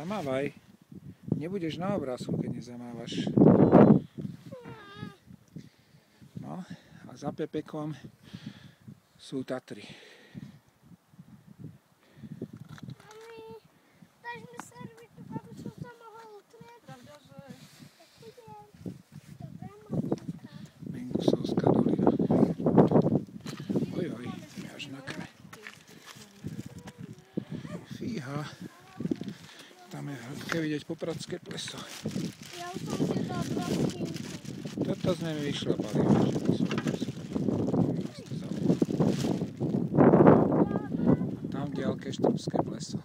Zamávaj. Nebudeš na obrázku, keď nezamávaš. No a za Pepekom sú Tatry. Mengusovská dolina. Oj, oj, až na kraj. Fíha také vidieť popradské pleso. Ja už som si dal Toto sme mi vyšlapali. Tam ďalké štrbské pleso.